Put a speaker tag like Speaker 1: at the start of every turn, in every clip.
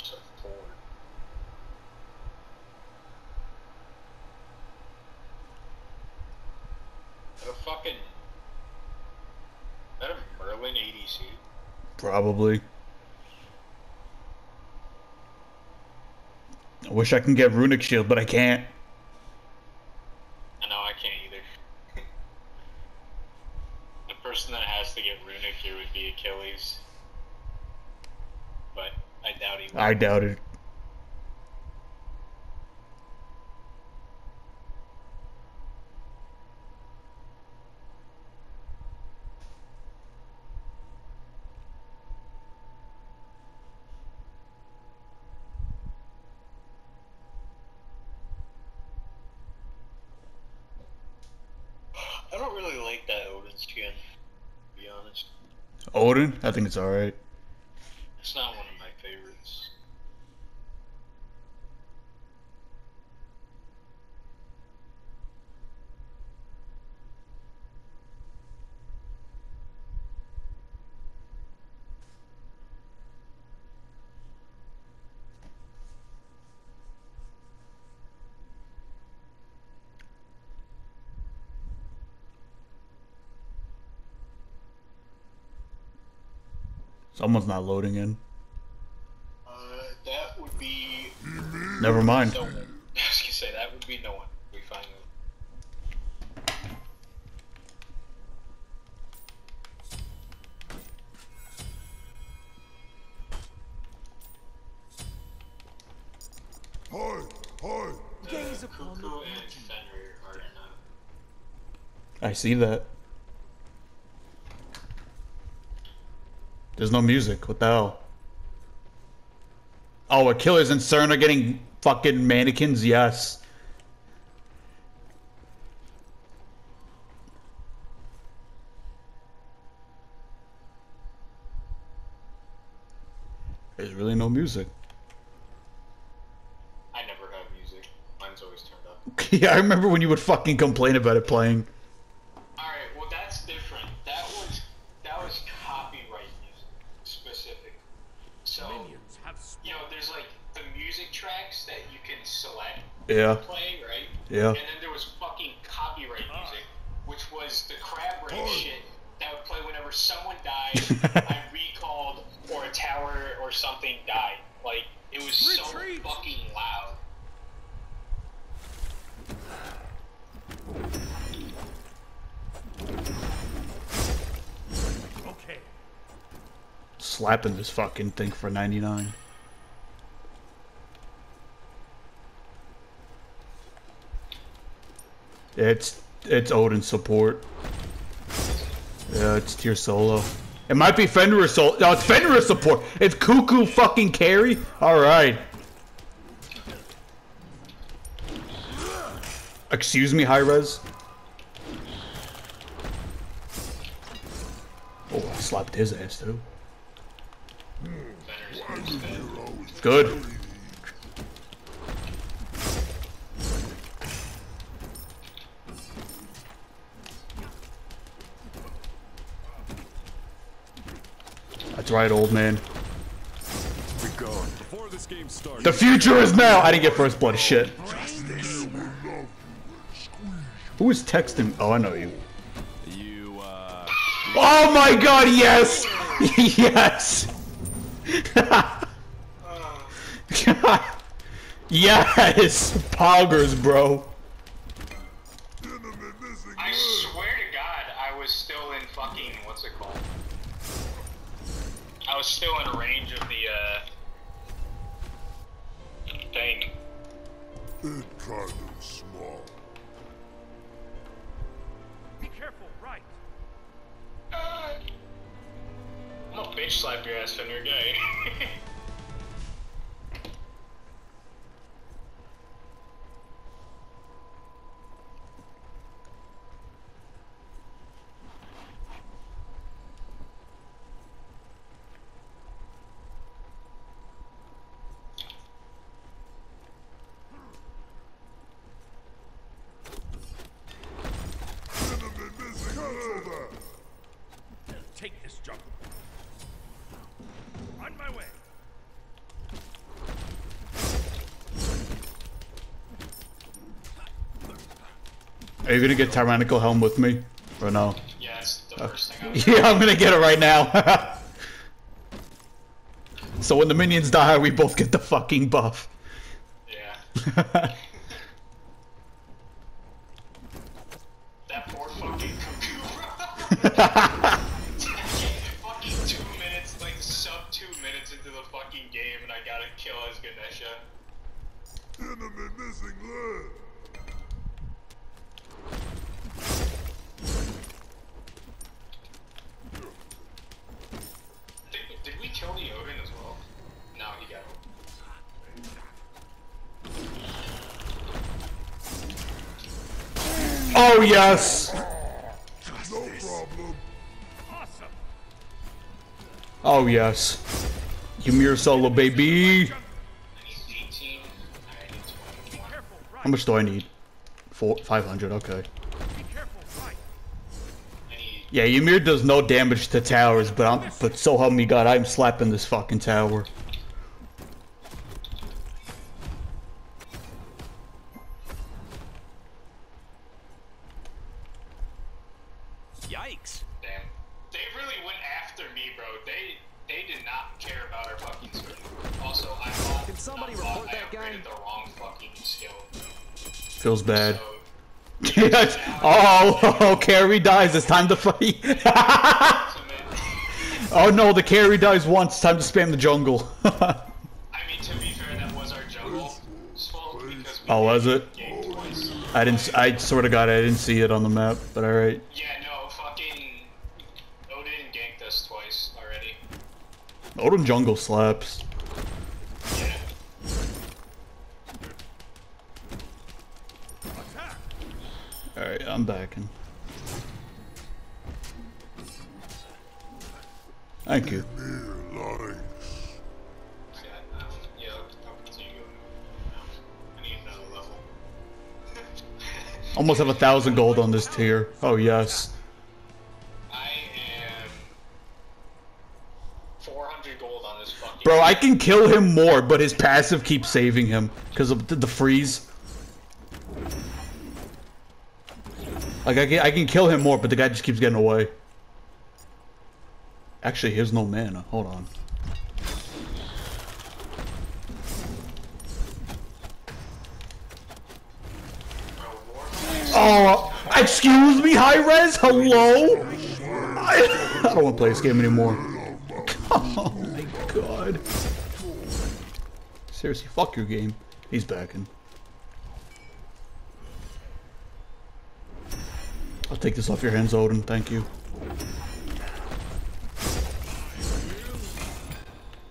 Speaker 1: yourself forward. Is that a fucking. That a Merlin ADC?
Speaker 2: Probably. I wish I can get Runic Shield, but I can't.
Speaker 1: I doubt
Speaker 2: it.
Speaker 1: I don't really like that Odin skin, to be honest.
Speaker 2: Odin? I think it's alright.
Speaker 1: It's not one of my favorites.
Speaker 2: Someone's not loading in.
Speaker 1: Uh, that would be
Speaker 2: Never mind.
Speaker 1: no one. I was gonna say that would be no one. We finally.
Speaker 3: Hi, hi.
Speaker 4: Gaze upon the
Speaker 1: Cuckoo and Fenrir are in a
Speaker 2: I see that. There's no music. What the hell? Oh, Achilles and Cern are getting fucking mannequins? Yes. There's really no music.
Speaker 1: I never have music. Mine's always turned up.
Speaker 2: yeah, I remember when you would fucking complain about it playing.
Speaker 1: Alright, well that's different. That was that was copyright music specific. So
Speaker 4: minions have
Speaker 1: you know, there's like the music tracks that you can select
Speaker 2: Yeah,
Speaker 1: play, right?
Speaker 2: yeah.
Speaker 1: And then there was fucking copyright music, which was the crab rave shit that would play whenever someone died, I recalled, or a tower or something died. Like it was
Speaker 4: Retreat!
Speaker 1: so fucking loud.
Speaker 4: okay.
Speaker 2: Slapping this fucking thing for 99. It's it's Odin support. Yeah, it's Tyr solo. It might be Fenrir solo. No, it's Fenrir support. It's Cuckoo fucking carry. All right. Excuse me, high res. Oh, I slapped his ass too. Good. That's right, old man.
Speaker 5: Before this game starts,
Speaker 2: The future is now. I didn't get first blood. Shit. Who is texting? Oh, I know you.
Speaker 5: you uh
Speaker 2: Oh my God! Yes, yes. yes, poggers, bro.
Speaker 1: I swear to God, I was still in fucking what's it called? I was still in range of the uh thing.
Speaker 3: It kind of small.
Speaker 4: Be careful, right.
Speaker 1: I'm gonna bitch slap your ass on your gay.
Speaker 3: Enemy missing. Cancel that.
Speaker 4: Take this jump. On my way.
Speaker 2: Are you gonna get tyrannical helm with me? Or no?
Speaker 1: Yeah, that's the uh, first thing I was.
Speaker 2: Yeah, I'm gonna get it right now. so when the minions die, we both get the fucking buff.
Speaker 1: Yeah.
Speaker 2: Oh yes.
Speaker 3: No problem.
Speaker 4: Awesome.
Speaker 2: Oh yes. Ymir solo baby.
Speaker 1: I need 18. I need 21.
Speaker 4: Careful, right.
Speaker 2: How much do I need? Four, 500. Okay. Yeah, Ymir does no damage to towers, but I'm but so help me God, I'm slapping this fucking tower. Feels bad. Yes. oh, oh, carry dies. It's time to fight. oh no, the carry dies once. It's Time to spam the jungle.
Speaker 1: I mean, to be fair, that was our jungle's fault because we
Speaker 2: oh, was it?
Speaker 1: twice.
Speaker 2: I didn't. I swear to God, I didn't see it on the map. But all right.
Speaker 1: Yeah, no, fucking Odin ganked us twice already.
Speaker 2: Odin jungle slaps.
Speaker 1: Yeah.
Speaker 4: Attack.
Speaker 2: All right, I'm backing. Thank you. Almost have a thousand gold on this Tyr. Oh yes.
Speaker 1: I am 400 gold on this fucking.
Speaker 2: Bro, I can kill him more, but his passive keeps saving him because of the freeze. Like I can, I can kill him more, but the guy just keeps getting away. Actually, here's no mana. Hold on. Oh, excuse me, high res. Hello. I, I don't want to play this game anymore. Oh my god. Seriously, fuck your game. He's backing. I'll take this off your hands, Odin. Thank you.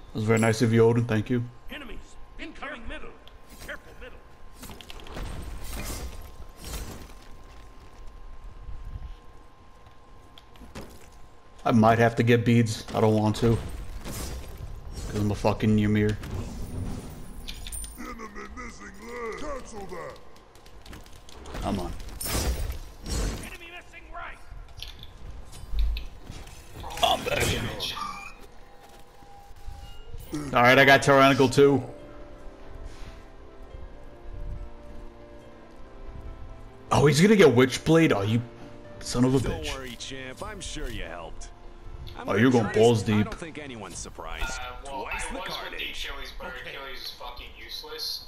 Speaker 2: That was very nice of you, Odin. Thank you.
Speaker 4: Enemies. Incoming middle. Careful, middle.
Speaker 2: I might have to get beads. I don't want to. Because I'm a fucking Ymir. I got Tyrannical too. Oh, he's gonna get Witchblade? Oh, you son of a
Speaker 5: Don't
Speaker 2: bitch.
Speaker 5: worry, champ. I'm sure you helped. I'm
Speaker 2: Oh,
Speaker 5: gonna
Speaker 2: you're going balls
Speaker 5: this- I
Speaker 2: deep.
Speaker 5: don't think anyone's surprised.
Speaker 1: Uh, well,
Speaker 5: Twice
Speaker 1: I
Speaker 5: the
Speaker 1: was with the
Speaker 5: carnage.
Speaker 1: Achilles, but
Speaker 4: Okay.
Speaker 1: Achilles is fucking useless.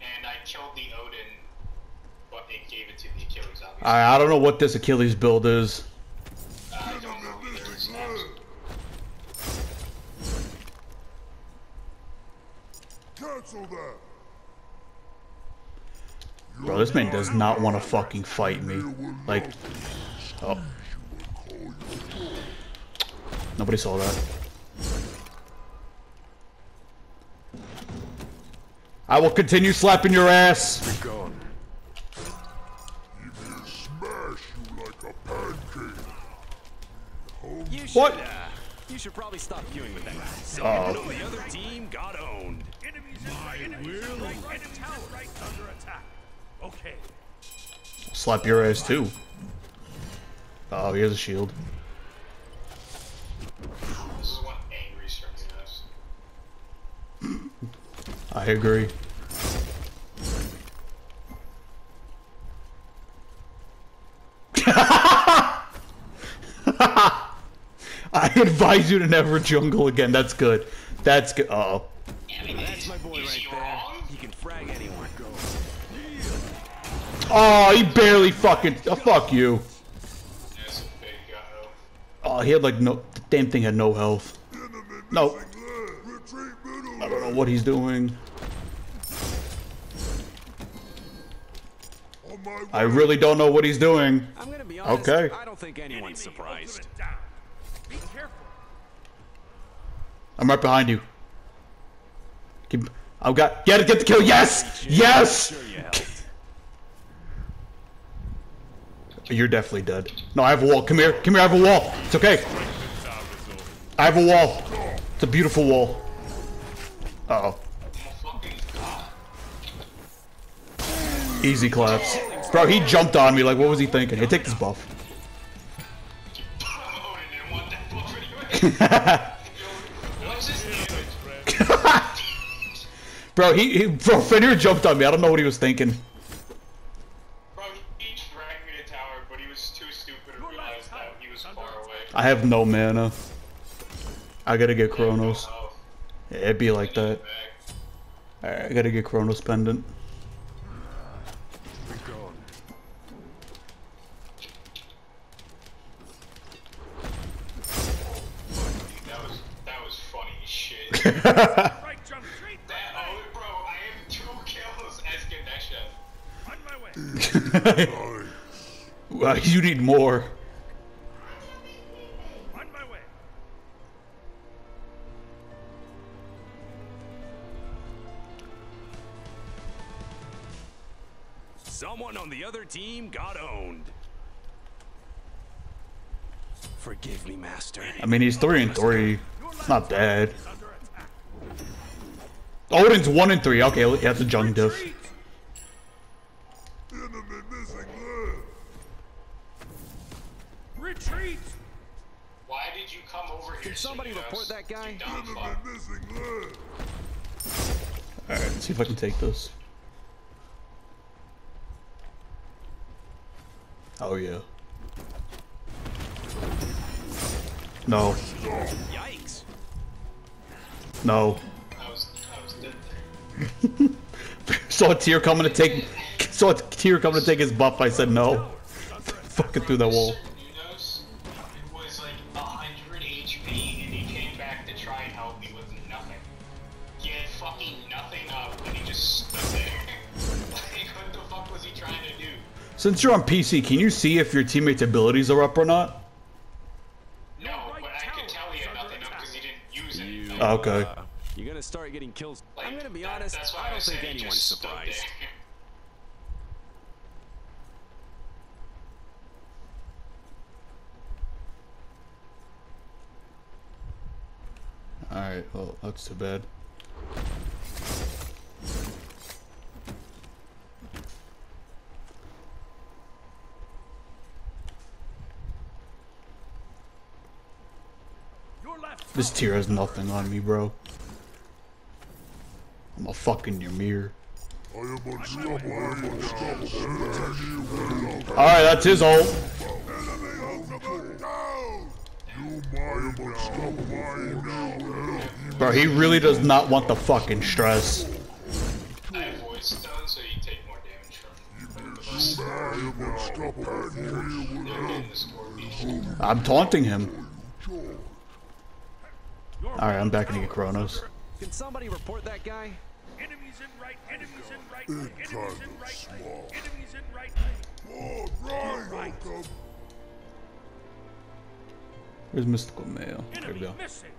Speaker 1: And I killed the Odin, but it gave it to the Achilles, obviously.
Speaker 2: I, I don't know what this Achilles build is.
Speaker 1: I don't know either. It's
Speaker 3: Missing
Speaker 1: not.
Speaker 3: leg. Cancel that.
Speaker 2: Bro, this man does not want to fucking fight me. Like, oh. Nobody saw that. I will continue slapping your ass.
Speaker 3: Gone. Ymir smash you like a pancake.
Speaker 5: You should,
Speaker 2: What?
Speaker 5: Uh, you should probably stop queuing with that. So
Speaker 2: Oh.
Speaker 5: you know the other team got owned.
Speaker 4: Okay.
Speaker 2: Slap your ass too. Oh, here's a shield. I agree. I advise you to never jungle again. That's good. That's good. Uh oh. Oh, he barely fucking. Oh, fuck you.
Speaker 1: That's a big go.
Speaker 2: Oh, he had like no. The damn thing had no health. No.
Speaker 3: missing leg. Retreat middle
Speaker 2: I don't know what he's doing.
Speaker 3: On my way.
Speaker 2: I really don't know what he's doing.
Speaker 5: I'm gonna be honest.
Speaker 2: Okay.
Speaker 5: I don't think anyone's surprised.
Speaker 4: Be careful.
Speaker 2: I'm right behind you. Keep. I've got. Get it. Get the kill. Yes. Yes.
Speaker 5: Sure you helped.
Speaker 2: You're definitely dead. No, I have a wall. Come here. Come here. I have a wall. It's okay. I have a wall. It's a beautiful wall. Uh oh. Easy claps. Bro, he jumped on me. Like, what was he thinking? Hey, take this buff. Bro, he, he bro, Fenrir jumped on me. I don't know what he was thinking. I have no mana. I gotta get
Speaker 1: Chronos.
Speaker 2: Yeah, it'd be like that. Alright, I gotta get Chronos pendant.
Speaker 1: That was that was funny as shit. that
Speaker 5: Someone on the other team got owned. Forgive me, Master.
Speaker 2: I mean, he's three and three. It's not bad.
Speaker 4: is under attack.
Speaker 2: Odin's one and three. Okay, he has a junk diff.
Speaker 4: Retreat.
Speaker 3: Enemy missing leg.
Speaker 4: Retreat.
Speaker 1: Why did you come over here?
Speaker 5: Can somebody report that guy?
Speaker 1: You dumb
Speaker 3: Enemy
Speaker 1: fuck.
Speaker 3: missing leg.
Speaker 2: Alright, let's see if I can take this. Oh, yeah. No.
Speaker 5: Yikes.
Speaker 2: No.
Speaker 1: I was I was dead.
Speaker 2: Saw a Tyr coming to take. Saw a Tyr coming to take his buff. I said no. Fucking through that wall. Since you're on PC, can you see if your teammate's abilities are up or not?
Speaker 1: No, but I
Speaker 4: tower
Speaker 1: could tell he
Speaker 4: is
Speaker 1: had nothing up because he didn't use anything.
Speaker 2: Oh, okay.
Speaker 5: Uh, you're gonna start getting kills.
Speaker 1: Like,
Speaker 5: I'm gonna be
Speaker 1: that-
Speaker 5: honest.
Speaker 1: that's why
Speaker 5: I don't
Speaker 1: said
Speaker 5: think anyone's surprised.
Speaker 2: Alright, well, that's too bad. This Tyr has nothing on me, bro. I'm a fucking Ymir. Alright, that's his ult. Bro, he really does not want the fucking stress.
Speaker 1: I have voice
Speaker 2: Alright, I'm
Speaker 4: right
Speaker 2: back into
Speaker 4: tower
Speaker 2: get Chronos.
Speaker 5: Can somebody report that guy?
Speaker 4: Enemies in right. Enemies in right. Enemies in right. Enemies in right.
Speaker 3: Oh, right. Welcome.
Speaker 2: Where's Mystical Mail? There we go.
Speaker 4: missing.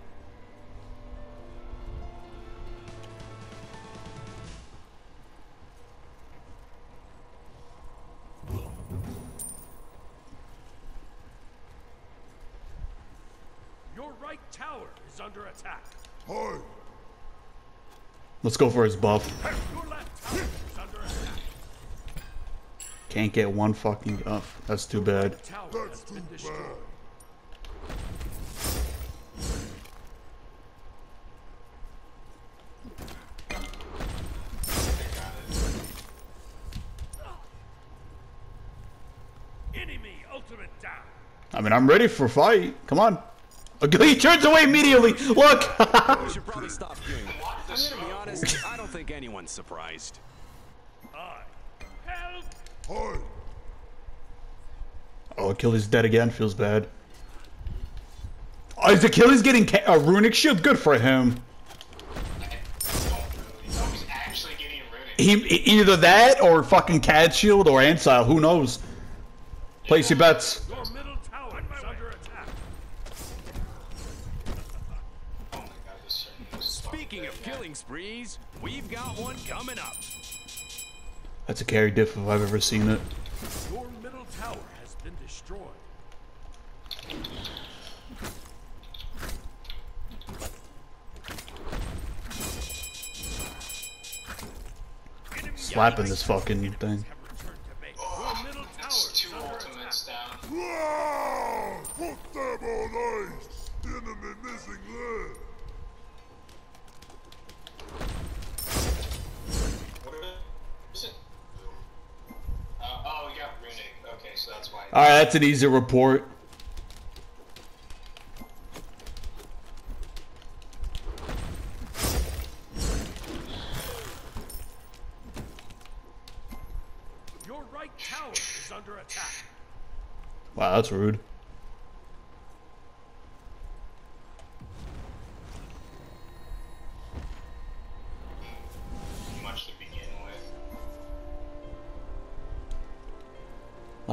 Speaker 4: Right tower is under attack.
Speaker 3: Hi.
Speaker 2: Let's go for his buff.
Speaker 4: Your left tower is under attack.
Speaker 2: Can't get one fucking up. That's too bad.
Speaker 3: That's too bad.
Speaker 4: destroyed. Enemy ultimate down.
Speaker 2: I mean, I'm ready for fight. Come on. He turns away immediately. Look.
Speaker 5: We should probably stop doing that. I'm gonna be honest, I don't think anyone's surprised.
Speaker 4: I. Help!
Speaker 2: Oh, Achilles dead again. Feels bad. Oh, is Achilles getting ca- a runic shield? Good for him.
Speaker 1: He's actually getting runic.
Speaker 2: He either that or fucking CAD shield or Ancile. Who knows? Place your bets.
Speaker 4: Your middle tower is under attack.
Speaker 1: Oh my god, this certain is
Speaker 5: Speaking of killing sprees, we've got one coming up.
Speaker 2: That's a carry diff if I've ever seen it.
Speaker 4: Your middle tower has been destroyed.
Speaker 2: Slapping this fucking thing.
Speaker 4: have returned to base. Your middle tower
Speaker 1: That's two ultimates down.
Speaker 3: Put them on
Speaker 1: so that's why.
Speaker 2: All right, that's an easy report.
Speaker 4: Your right tower is under attack.
Speaker 2: Wow, that's rude.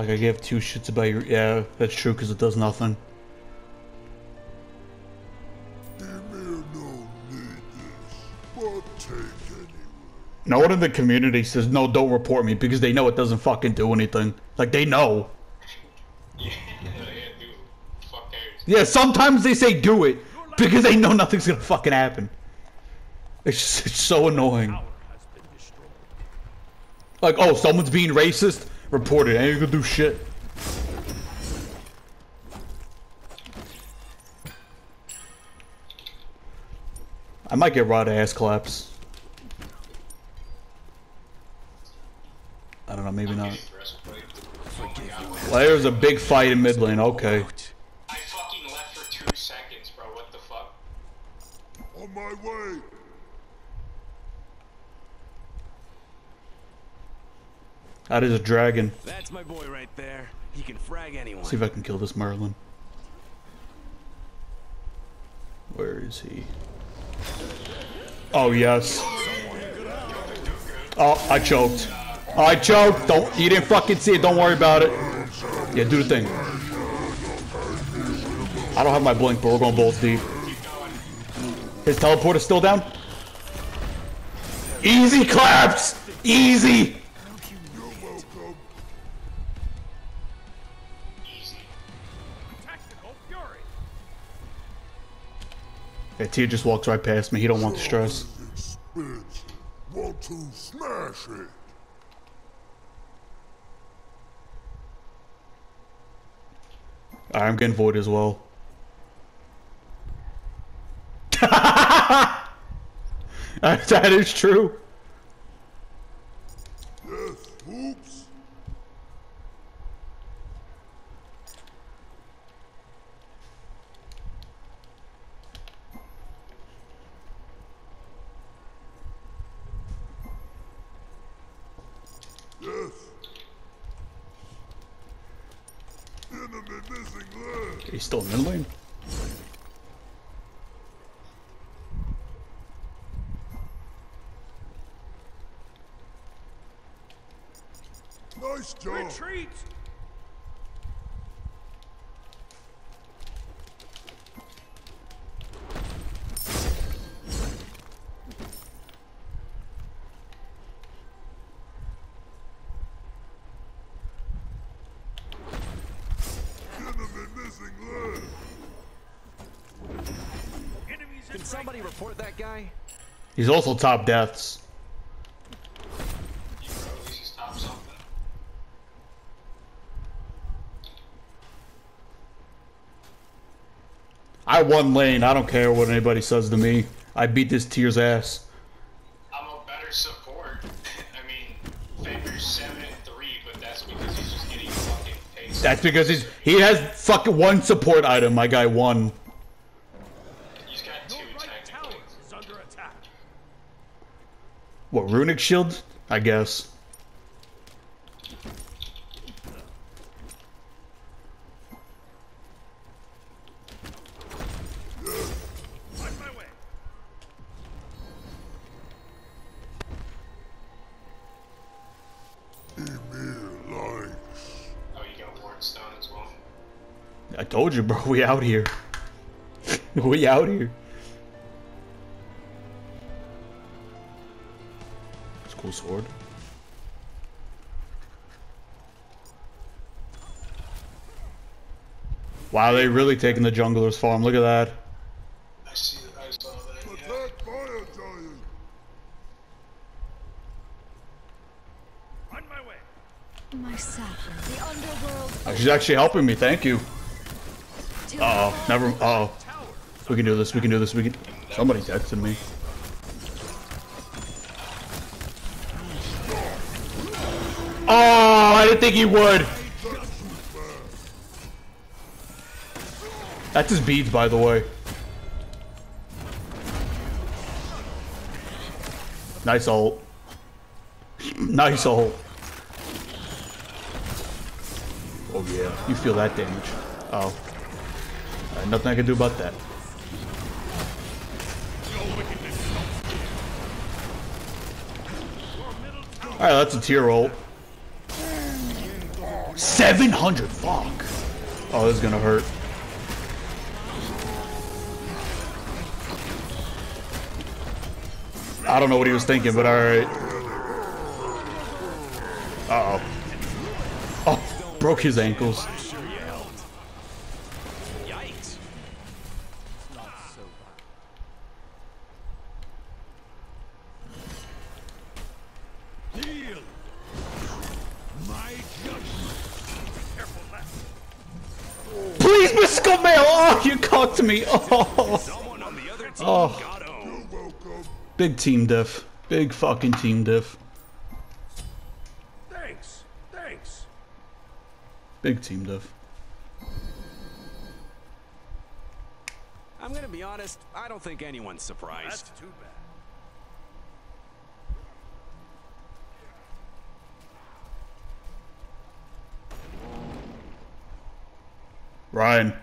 Speaker 2: Like I give two shits about your. Yeah, that's true because it does nothing.
Speaker 3: No
Speaker 2: one in the community says no, don't report me because they know it doesn't fucking do anything. Like they know.
Speaker 1: Yeah, yeah.
Speaker 2: Yeah, sometimes they say do it because they know nothing's gonna fucking happen. It's, it's so annoying. Like, oh, someone's being racist. Report it. Ain't gonna do shit. I might get Rod Asclepius. I don't know, maybe not. Well, there's a big fight in mid lane. Okay. That is a dragon.
Speaker 5: That's my boy right there. He can frag anyone.
Speaker 2: See if I can kill this Merlin. Where is he? Oh yes. Oh, I choked. I choked. Don't. You didn't fucking see it. Don't worry about it. Yeah, do the thing. I don't have my blink, but we're going balls deep. His teleport is still down. Easy claps. Easy. Yeah, Tia just walks right past me. He don't want the stress.
Speaker 3: Expensive. Want to smash it?
Speaker 2: I'm getting void as well. that is true.
Speaker 3: Yes.
Speaker 2: He's still in mid lane.
Speaker 3: Nice job.
Speaker 4: Retreat.
Speaker 5: Report that guy?
Speaker 2: He's also top deaths.
Speaker 1: You bro, at least he's top something.
Speaker 2: I won lane. I don't care what anybody says to me. I beat this Tyr's ass.
Speaker 1: I'm a better support. I mean, Fenrir's seven and three, but that's because he's just getting fucking paid.
Speaker 2: That's because he's he has fucking one support item. My guy one.
Speaker 1: Stone as well.
Speaker 2: I told you, bro. We out here. we out here. Wow, they really taking the jungler's farm. Look at that.
Speaker 1: I see. I saw that. Yeah.
Speaker 3: Attack fire giant.
Speaker 4: On my way.
Speaker 6: My sapling. The underworld.
Speaker 2: Oh, She's actually helping me. Thank you. Uh oh. Never. Uh oh. We can do this. We can do this. We can. Somebody texted me. Oh, I didn't think he would. That's his beads, by the way. Nice ult. nice ult. Oh yeah, you feel that damage. Oh. Uh, nothing I can do about that. Alright, that's a tier roll. 700, fuck. Oh, this is gonna hurt. I don't know what he was thinking, but alright. Uh oh. Oh, broke his ankles. Big team diff. Big fucking team diff.
Speaker 4: Thanks. Thanks.
Speaker 2: Big team diff.
Speaker 5: I'm gonna be honest, I don't think anyone's surprised.
Speaker 4: That's too bad.
Speaker 2: Ryan.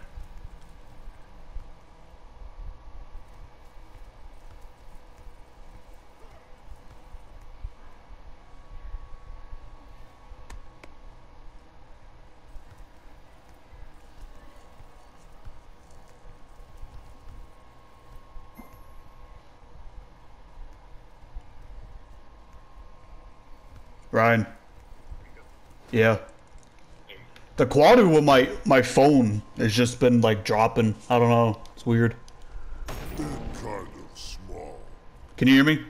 Speaker 2: Yeah. The quality with my my phone has just been like dropping. I don't know. It's weird.
Speaker 3: Kind of small.
Speaker 2: Can you hear me?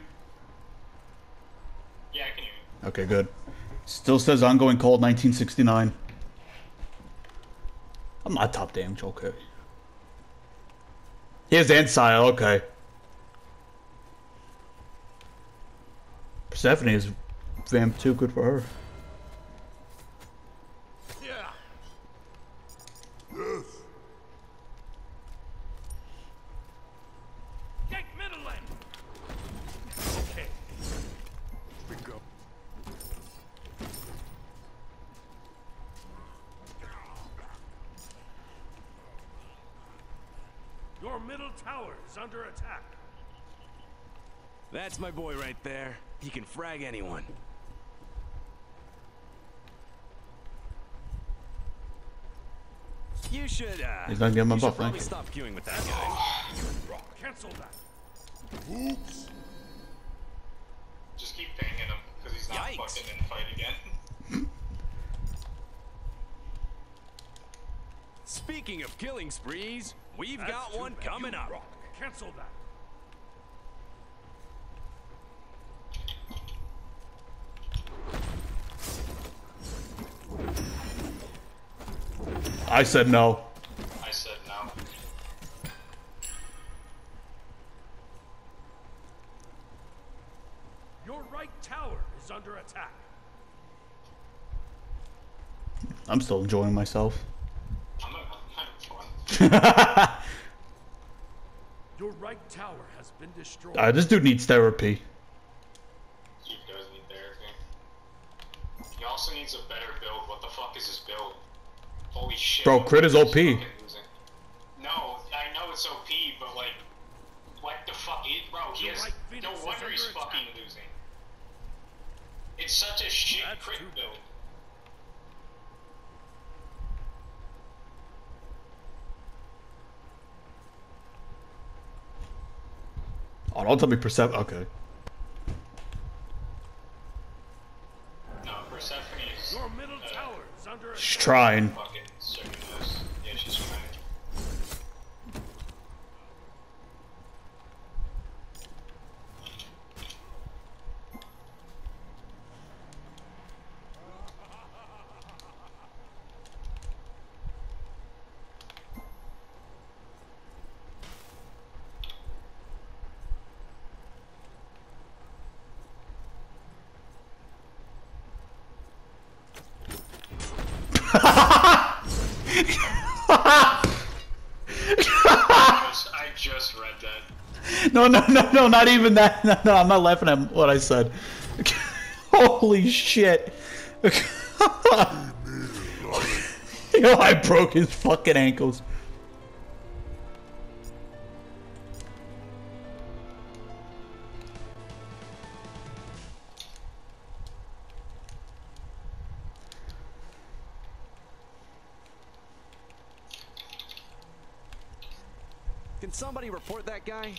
Speaker 1: Yeah, I can hear you.
Speaker 2: Okay, good. Still says ongoing call 1969. I'm not top damage, okay. Here's Ancile, okay. Persephone is vamp too good for her.
Speaker 4: Yeah.
Speaker 3: Yes.
Speaker 4: Take middle lane. Okay. We go. Your middle tower is under attack.
Speaker 5: That's my boy right there. He can frag anyone. You should, uh...
Speaker 2: He's not getting my
Speaker 5: you
Speaker 2: buff,
Speaker 5: should probably
Speaker 2: thank you.
Speaker 5: stop queuing with that guy.
Speaker 4: Cancel that.
Speaker 3: Oops.
Speaker 1: Just keep pinging him because he's not
Speaker 5: Yikes.
Speaker 1: fucking in fight again.
Speaker 5: Speaking of killing sprees, we've
Speaker 4: That's
Speaker 5: got one coming up.
Speaker 4: rock. Cancel that.
Speaker 2: I said no.
Speaker 1: I said no.
Speaker 4: Your right tower is under attack.
Speaker 2: I'm still enjoying myself.
Speaker 1: I'm, I'm having fun.
Speaker 4: Your right tower has been destroyed.
Speaker 2: Uh, this dude needs therapy.
Speaker 1: He does need therapy. He also needs a better build. What the fuck is his build? Holy shit.
Speaker 2: Bro, crit is OP.
Speaker 1: No, I know it's OP, but like, what the fuck? He, bro, he has. No wonder he's fucking losing. It's such a shit
Speaker 4: That's
Speaker 1: crit
Speaker 4: too
Speaker 1: build.
Speaker 2: Oh, don't tell me Persephone. Okay.
Speaker 1: No, Persephone is.
Speaker 4: Your middle tower is under
Speaker 2: She's trying.
Speaker 1: Fucking second this. Yeah, she's trying. I just- I just read that.
Speaker 2: No, no, no, no, not even that. No, no, I'm not laughing at what I said. Holy shit. Yo, I broke his fucking ankles.
Speaker 5: That guy?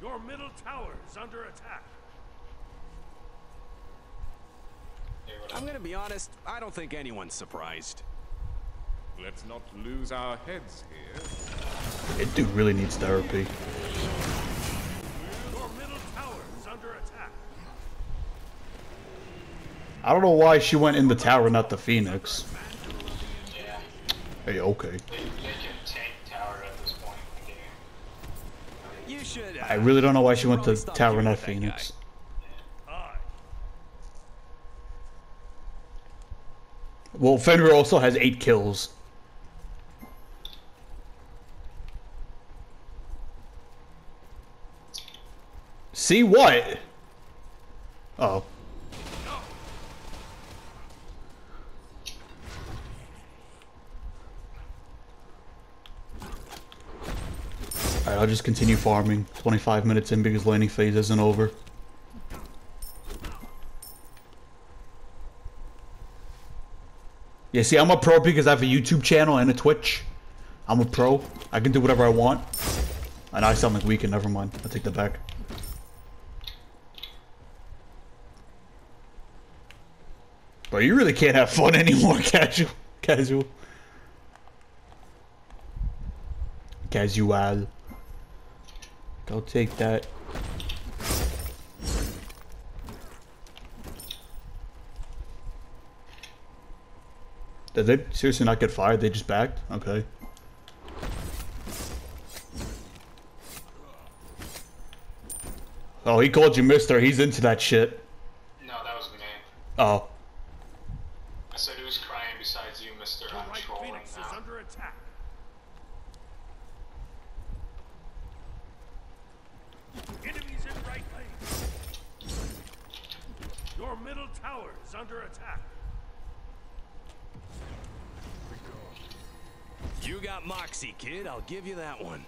Speaker 4: Your middle tower is under attack.
Speaker 5: I'm gonna be honest, I don't think anyone's surprised.
Speaker 7: Let's not lose our heads here.
Speaker 2: That dude really needs therapy.
Speaker 4: Your middle tower is under attack.
Speaker 2: I don't know why she went in the tower, not the Phoenix. Hey, okay.
Speaker 1: They, they can tank tower at this point in the game.
Speaker 5: You should. Uh,
Speaker 2: I really don't know why she went to tower, not Phoenix. Well, Fenrir also has eight kills. See what? Oh. Alright, I'll just continue farming. 25 minutes in because laning phase isn't over. Yeah, see, I'm a pro because I have a YouTube channel and a Twitch. I'm a pro. I can do whatever I want. And I sound like Weeknd. Never mind. I take that back. But you really can't have fun anymore, casual. Casual. Casual. Go take that. Did they seriously not get fired? They just backed? Okay. Oh, he called you mister. He's into that shit.
Speaker 1: No, that was me.
Speaker 2: Oh.
Speaker 1: I said who's crying besides you, Mister.
Speaker 4: Your
Speaker 1: I'm
Speaker 4: right
Speaker 1: trolling
Speaker 4: Phoenix is
Speaker 1: now.
Speaker 4: under attack. Enemies in right lane. Your middle tower is under attack.
Speaker 5: You got moxie, kid. I'll give you that one.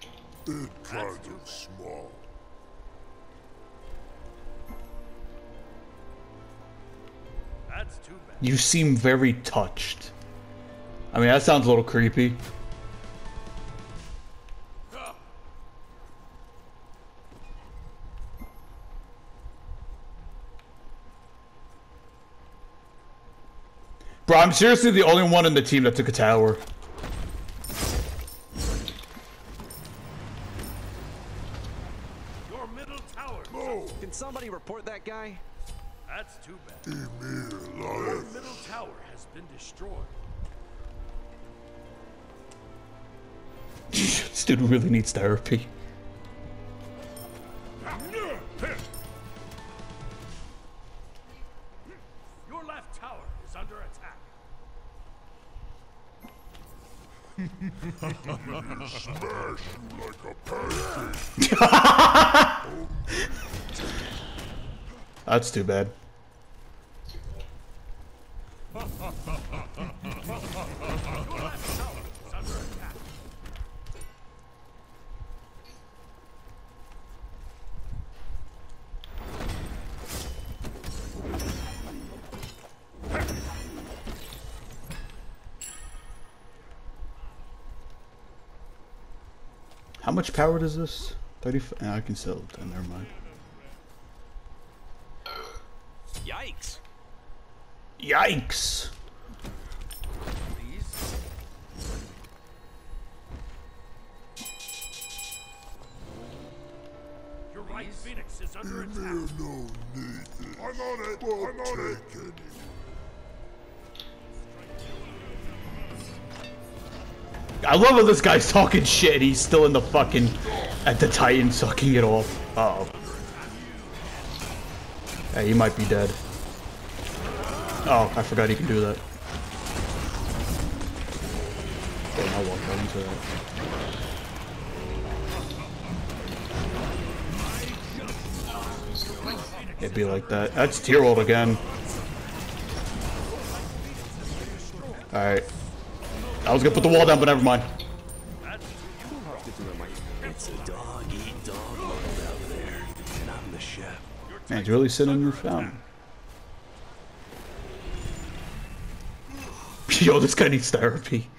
Speaker 3: It kind of small.
Speaker 4: That's too bad.
Speaker 2: You seem very touched. I mean, that sounds a little creepy. Bro, I'm seriously the only one in the team that took a tower.
Speaker 4: middle tower. Move.
Speaker 5: Can somebody report that guy?
Speaker 4: That's too bad. Your middle tower has been destroyed.
Speaker 2: this dude really needs therapy.
Speaker 4: Your left tower is under attack.
Speaker 2: That's too bad. How much power does this? 30. I can sell it. Never mind.
Speaker 5: Yikes.
Speaker 2: Yikes!
Speaker 4: Your right phoenix is under attack.
Speaker 3: There no need. I'm on it. I'm on it.
Speaker 2: I love how this guy's talking shit. He's still in the fucking at the Titan sucking it off. Uh oh. Yeah, he might be dead. Oh, I forgot he can do that. Damn, I walked right into that. It'd be like that. That's tier world again. Alright. I was gonna put the wall down, but never mind.
Speaker 5: It's a dog eat dog world out there, and I'm the chef.
Speaker 2: Man, it's really sitting in your fountain. Yo, this guy needs therapy.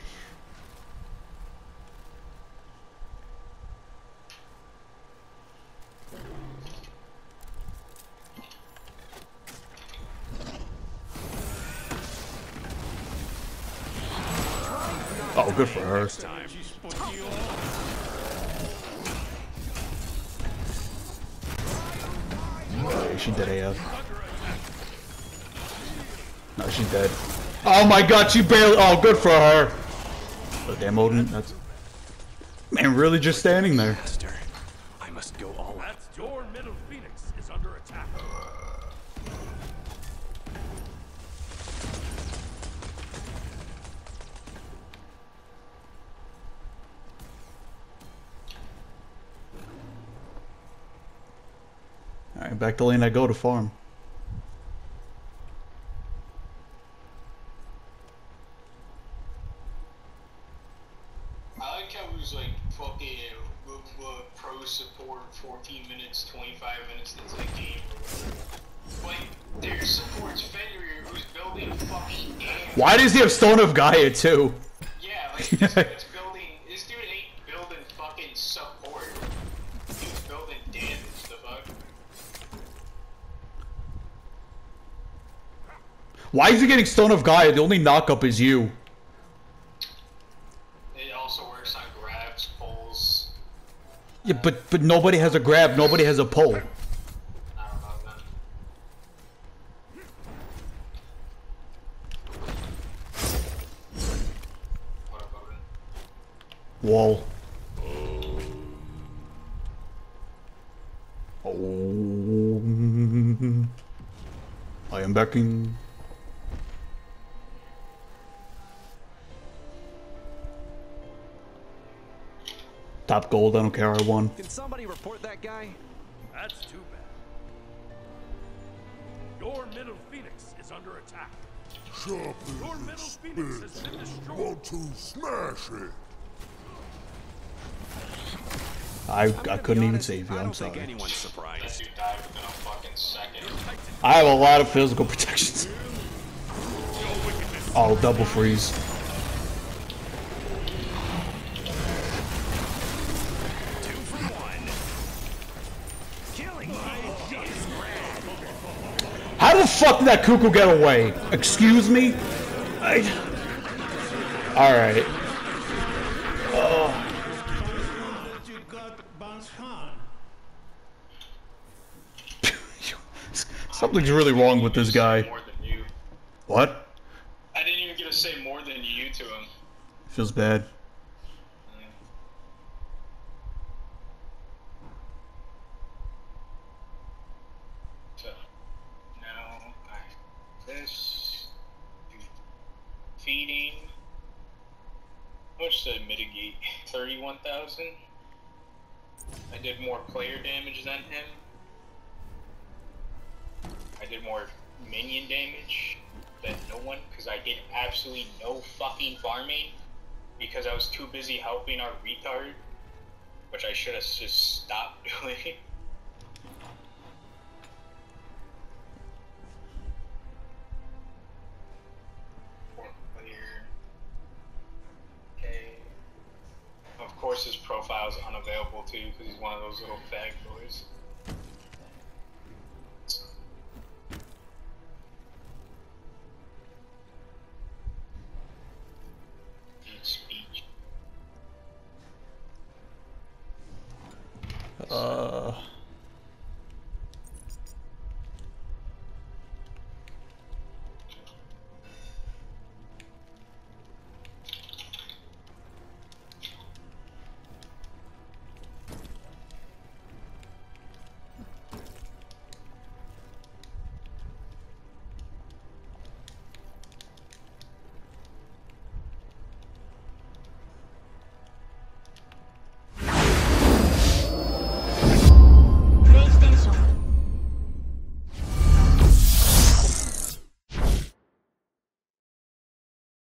Speaker 2: Oh, good for her. Yeah, she dead AF. No, she's dead. Oh my god, she barely. Oh, good for her. Oh, damn, Odin. That's. Man, really just standing there.
Speaker 5: Master, I must go all out.
Speaker 4: That's your middle phoenix is under attack.
Speaker 2: Alright, back to lane I go to farm.
Speaker 1: I like how it was like fucking uh, uh, pro support 14 minutes, 25 minutes into the game or whatever. But their support's Fenrir who's building fucking air.
Speaker 2: Why does he have Stone of Gaia too?
Speaker 1: Yeah, like this dude's building. This dude ain't building fucking support. He's building damage. The fuck.
Speaker 2: Why is he getting Stone of Gaia? The only knockup is you.
Speaker 1: It also works on grabs, pulls.
Speaker 2: Yeah, but but nobody has a grab. Nobody has a pull.
Speaker 1: I don't know then. What about it?
Speaker 2: Wall. Oh. I am backing. Top gold. I don't care. I won.
Speaker 5: Can somebody report that guy?
Speaker 4: That's too bad. Your middle phoenix is under attack.
Speaker 3: Sharp
Speaker 4: Your
Speaker 3: as
Speaker 4: middle phoenix has
Speaker 3: spit.
Speaker 4: been destroyed.
Speaker 3: Want to smash it?
Speaker 2: I
Speaker 5: I'm
Speaker 2: I
Speaker 5: gonna be
Speaker 2: couldn't even save you.
Speaker 5: I
Speaker 2: I'm
Speaker 5: don't
Speaker 2: sorry.
Speaker 5: anyone's
Speaker 1: That
Speaker 5: surprised.
Speaker 1: dude died within a fucking second.
Speaker 2: I have a lot of physical protections. Oh, double freeze.
Speaker 5: Two for one. Killing me is rad.
Speaker 2: How the fuck did that cuckoo get away? Excuse me? I... Alright. Something's really wrong with this guy.
Speaker 1: More than you.
Speaker 2: What?
Speaker 1: I didn't even get to say more than you to him.
Speaker 2: Feels bad.
Speaker 1: So now I this feeding. How much did I mitigate? 31,000? I did more player damage than him. I did more minion damage than no one because I did absolutely no fucking farming because I was too busy helping our retard, which I should have just stopped doing. Okay. Of course, his profile is unavailable too because he's one of those little fag boys.